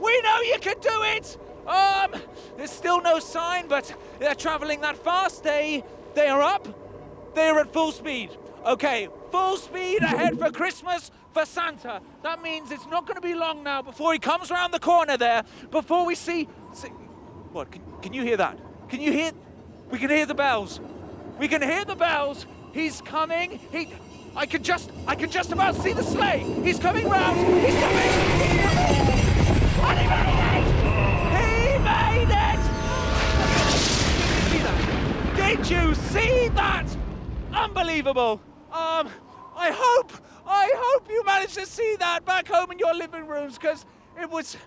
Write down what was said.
We know you can do it! Um, there's still no sign, but they're traveling that fast. They, they are up. They are at full speed. Okay, full speed ahead for Christmas for Santa. That means it's not going to be long now before he comes around the corner there. Before we see, see what? Can, can you hear that? Can you hear? We can hear the bells. We can hear the bells. He's coming. He. I can just. I can just about see the sleigh. He's coming round. He's coming. Did you see that? Unbelievable. Um, I hope, I hope you managed to see that back home in your living rooms because it was